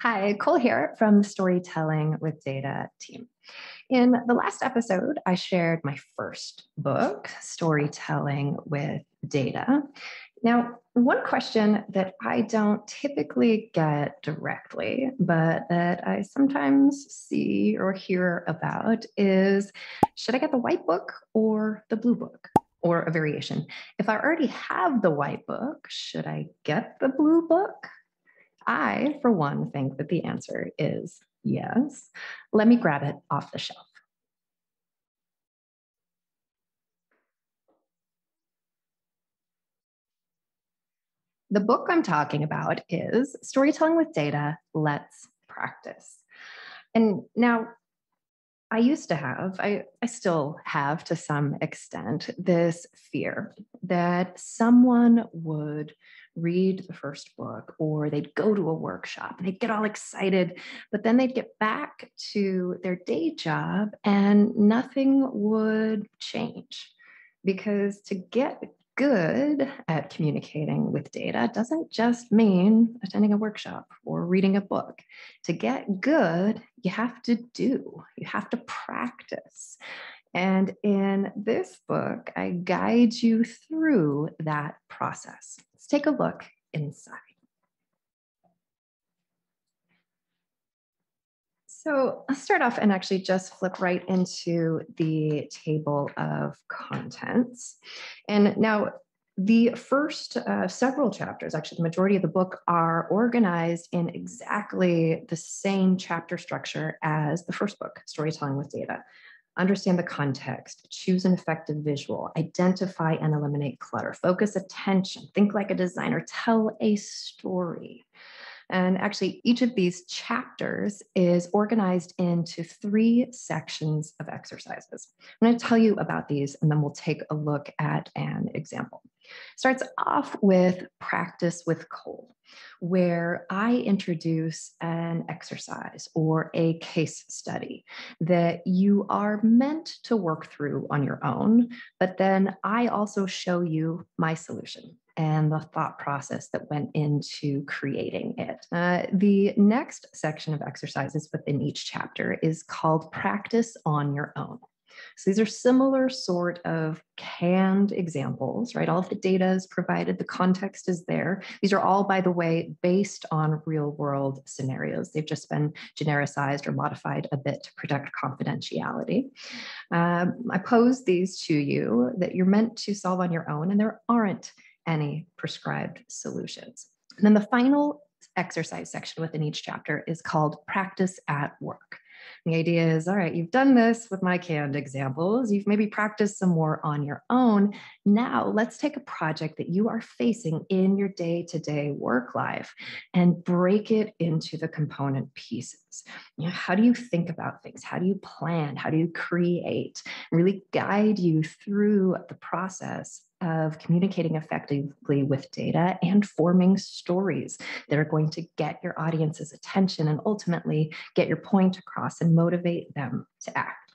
Hi, Cole here from the Storytelling with Data team. In the last episode, I shared my first book, Storytelling with Data. Now, one question that I don't typically get directly, but that I sometimes see or hear about is should I get the white book or the blue book? Or a variation. If I already have the white book, should I get the blue book? I, for one, think that the answer is yes. Let me grab it off the shelf. The book I'm talking about is Storytelling with Data Let's Practice. And now, I used to have, I, I still have to some extent, this fear that someone would read the first book or they'd go to a workshop and they'd get all excited, but then they'd get back to their day job and nothing would change. Because to get good at communicating with data doesn't just mean attending a workshop or reading a book. To get good, you have to do, you have to practice. And in this book, I guide you through that process. Let's take a look inside. So I'll start off and actually just flip right into the table of contents. And now the first uh, several chapters, actually, the majority of the book, are organized in exactly the same chapter structure as the first book, Storytelling with Data understand the context, choose an effective visual, identify and eliminate clutter, focus attention, think like a designer, tell a story. And actually, each of these chapters is organized into three sections of exercises. I'm going to tell you about these, and then we'll take a look at an example. Starts off with practice with Cole, where I introduce an exercise or a case study that you are meant to work through on your own, but then I also show you my solution and the thought process that went into creating it. Uh, the next section of exercises within each chapter is called Practice on Your Own. So these are similar sort of canned examples, right? All of the data is provided, the context is there. These are all, by the way, based on real world scenarios. They've just been genericized or modified a bit to protect confidentiality. Um, I pose these to you that you're meant to solve on your own, and there aren't any prescribed solutions. And then the final exercise section within each chapter is called practice at work. The idea is all right, you've done this with my canned examples. You've maybe practiced some more on your own. Now, let's take a project that you are facing in your day to day work life and break it into the component pieces. You know, how do you think about things? How do you plan? How do you create? Really guide you through the process of communicating effectively with data and forming stories that are going to get your audience's attention and ultimately get your point across and motivate them to act.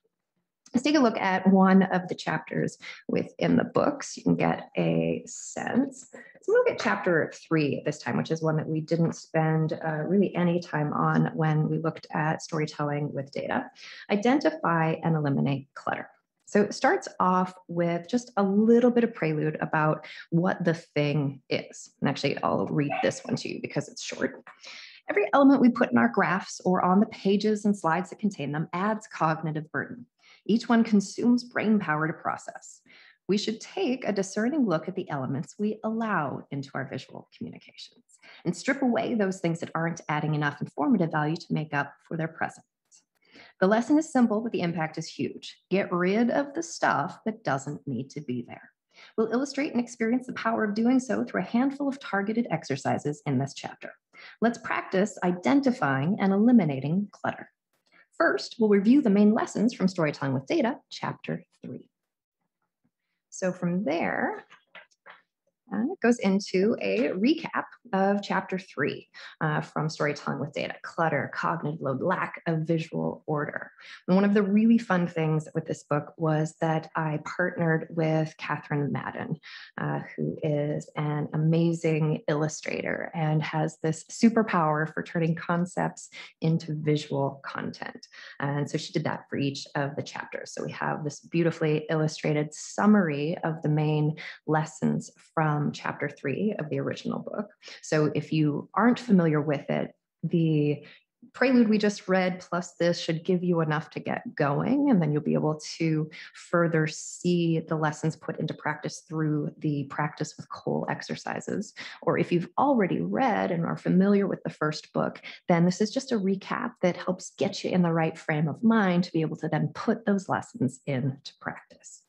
Let's take a look at one of the chapters within the books. You can get a sense. We'll look at chapter three this time, which is one that we didn't spend uh, really any time on when we looked at storytelling with data. Identify and eliminate clutter. So it starts off with just a little bit of prelude about what the thing is. And actually, I'll read this one to you because it's short. Every element we put in our graphs or on the pages and slides that contain them adds cognitive burden. Each one consumes brain power to process. We should take a discerning look at the elements we allow into our visual communications and strip away those things that aren't adding enough informative value to make up for their presence. The lesson is simple, but the impact is huge. Get rid of the stuff that doesn't need to be there. We'll illustrate and experience the power of doing so through a handful of targeted exercises in this chapter. Let's practice identifying and eliminating clutter. First, we'll review the main lessons from Storytelling with Data, Chapter 3. So from there, uh, it goes into a recap of chapter three uh, from Storytelling with Data, Clutter, Cognitive Load, Lack of Visual Order. And one of the really fun things with this book was that I partnered with Catherine Madden, uh, who is an amazing illustrator and has this superpower for turning concepts into visual content. And so she did that for each of the chapters. So we have this beautifully illustrated summary of the main lessons from chapter three of the original book. So if you aren't familiar with it, the prelude we just read plus this should give you enough to get going and then you'll be able to further see the lessons put into practice through the practice with Cole exercises. Or if you've already read and are familiar with the first book then this is just a recap that helps get you in the right frame of mind to be able to then put those lessons into practice.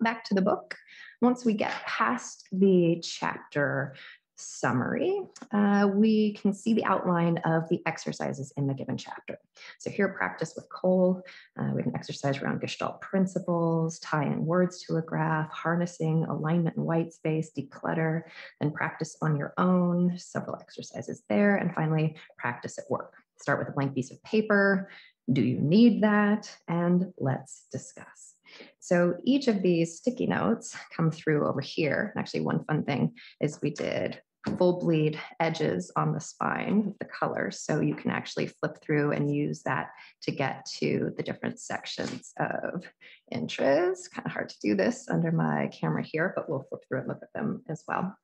Back to the book. Once we get past the chapter summary, uh, we can see the outline of the exercises in the given chapter. So here, practice with Cole, uh, we can exercise around Gestalt principles, tie in words to a graph, harnessing alignment and white space, declutter, then practice on your own, several exercises there, and finally, practice at work. Start with a blank piece of paper. Do you need that? And let's discuss. So each of these sticky notes come through over here. Actually, one fun thing is we did full bleed edges on the spine the color. So you can actually flip through and use that to get to the different sections of interest. Kind of hard to do this under my camera here, but we'll flip through and look at them as well.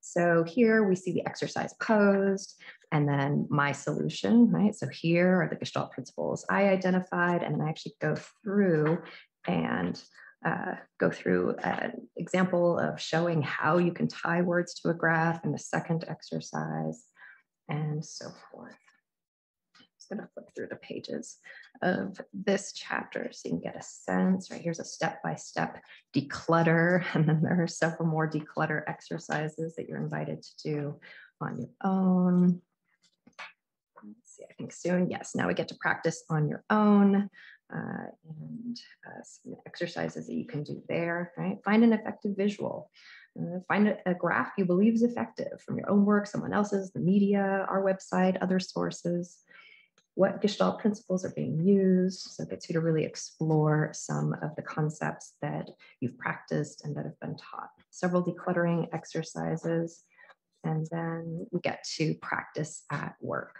So here we see the exercise posed and then my solution, right? So here are the Gestalt principles I identified and then I actually go through and uh, go through an example of showing how you can tie words to a graph in the second exercise and so forth. I'm just gonna flip through the pages of this chapter so you can get a sense, right? Here's a step-by-step -step declutter, and then there are several more declutter exercises that you're invited to do on your own. Let's see, I think soon, yes, now we get to practice on your own uh, and uh, some exercises that you can do there, right? Find an effective visual. Uh, find a, a, graph you believe is effective from your own work, someone else's, the media, our website, other sources. What Gestalt principles are being used. So it gets you to really explore some of the concepts that you've practiced and that have been taught. Several decluttering exercises. And then we get to practice at work.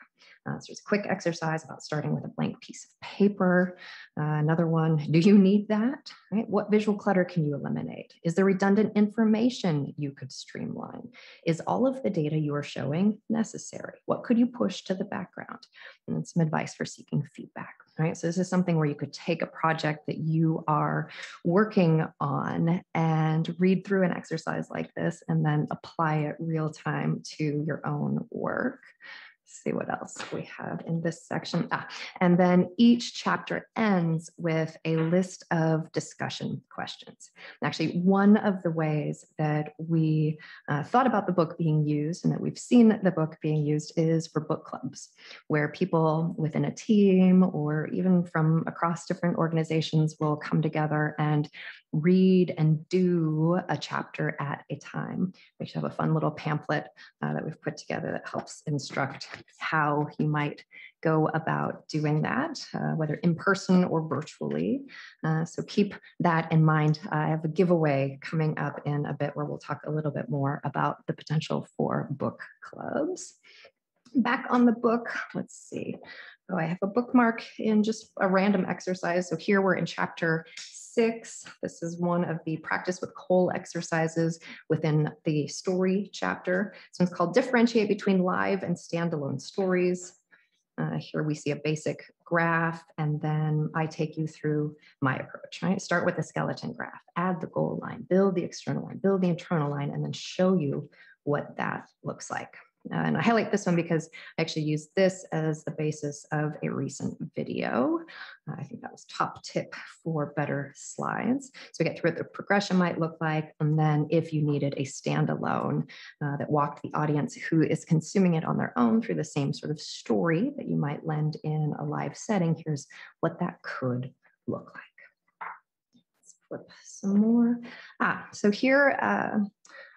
Uh, so there's a quick exercise about starting with a blank piece of paper. Uh, another one, do you need that? Right? What visual clutter can you eliminate? Is there redundant information you could streamline? Is all of the data you are showing necessary? What could you push to the background? And some advice for seeking feedback. Right. So this is something where you could take a project that you are working on and read through an exercise like this and then apply it real time to your own work see what else we have in this section. Ah, and then each chapter ends with a list of discussion questions. actually, one of the ways that we uh, thought about the book being used and that we've seen the book being used is for book clubs, where people within a team or even from across different organizations will come together and read and do a chapter at a time. We should have a fun little pamphlet uh, that we've put together that helps instruct how you might go about doing that, uh, whether in person or virtually. Uh, so keep that in mind. I have a giveaway coming up in a bit where we'll talk a little bit more about the potential for book clubs. Back on the book, let's see. Oh, I have a bookmark in just a random exercise. So here we're in chapter six. This is one of the practice with Cole exercises within the story chapter. So it's called differentiate between live and standalone stories. Uh, here we see a basic graph, and then I take you through my approach, right? Start with a skeleton graph, add the goal line, build the external line, build the internal line, and then show you what that looks like. And I highlight this one because I actually used this as the basis of a recent video. Uh, I think that was top tip for better slides. So we get through what the progression might look like. And then if you needed a standalone uh, that walked the audience who is consuming it on their own through the same sort of story that you might lend in a live setting, here's what that could look like. Let's flip some more. Ah, so here, uh,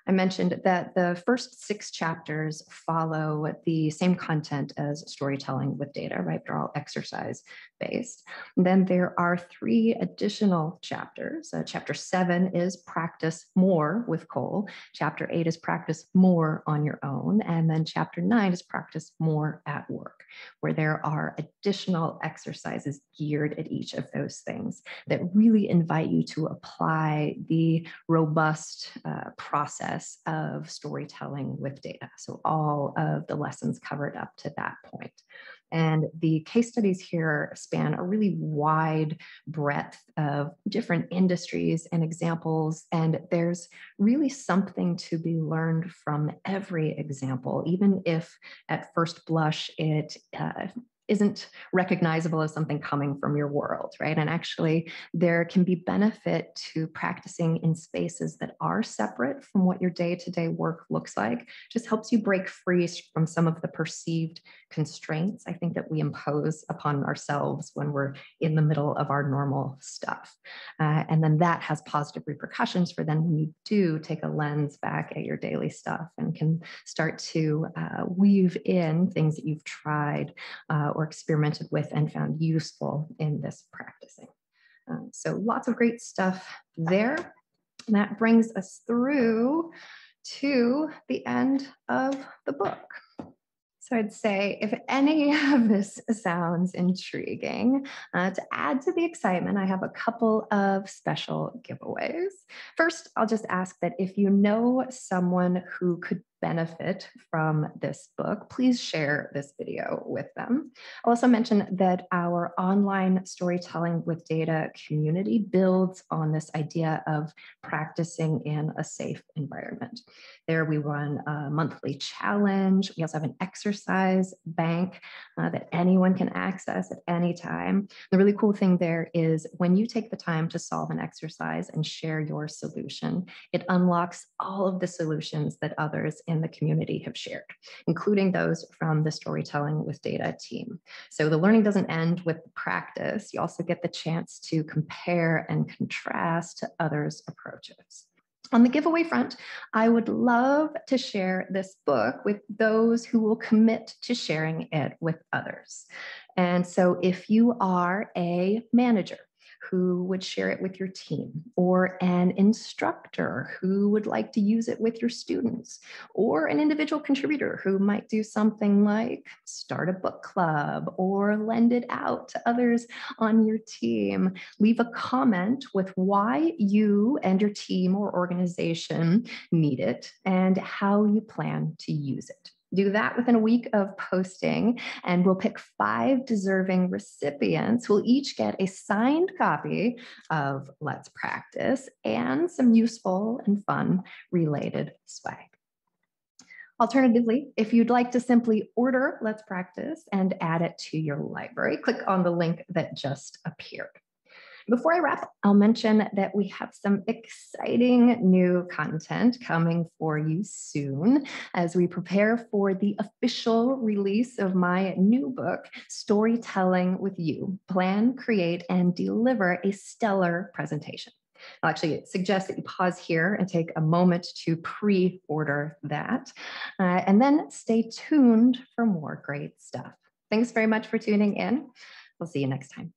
I mentioned that the first six chapters follow the same content as storytelling with data, right? They're all exercise based. And then there are three additional chapters. Uh, chapter seven is practice more with Cole. Chapter eight is practice more on your own. And then chapter nine is practice more at work, where there are additional exercises geared at each of those things that really invite you to apply the robust uh, process of storytelling with data. So all of the lessons covered up to that point. And the case studies here span a really wide breadth of different industries and examples. And there's really something to be learned from every example, even if at first blush it uh, isn't recognizable as something coming from your world, right? And actually, there can be benefit to practicing in spaces that are separate from what your day to day work looks like. Just helps you break free from some of the perceived constraints I think that we impose upon ourselves when we're in the middle of our normal stuff. Uh, and then that has positive repercussions for then when you do take a lens back at your daily stuff and can start to uh, weave in things that you've tried uh, or experimented with and found useful in this practicing. Um, so lots of great stuff there. And that brings us through to the end of the book. So I'd say if any of this sounds intriguing, uh, to add to the excitement, I have a couple of special giveaways. First, I'll just ask that if you know someone who could benefit from this book, please share this video with them. I'll also mention that our online storytelling with data community builds on this idea of practicing in a safe environment. There we run a monthly challenge. We also have an exercise bank uh, that anyone can access at any time. The really cool thing there is when you take the time to solve an exercise and share your solution, it unlocks all of the solutions that others in the community have shared, including those from the Storytelling with Data team. So the learning doesn't end with the practice. You also get the chance to compare and contrast to others' approaches. On the giveaway front, I would love to share this book with those who will commit to sharing it with others. And so if you are a manager, who would share it with your team, or an instructor who would like to use it with your students, or an individual contributor who might do something like start a book club or lend it out to others on your team. Leave a comment with why you and your team or organization need it and how you plan to use it. Do that within a week of posting, and we'll pick five deserving recipients will each get a signed copy of Let's Practice and some useful and fun related swag. Alternatively, if you'd like to simply order Let's Practice and add it to your library, click on the link that just appeared. Before I wrap, I'll mention that we have some exciting new content coming for you soon as we prepare for the official release of my new book, Storytelling with You Plan, Create, and Deliver a Stellar Presentation. I'll actually suggest that you pause here and take a moment to pre order that. Uh, and then stay tuned for more great stuff. Thanks very much for tuning in. We'll see you next time.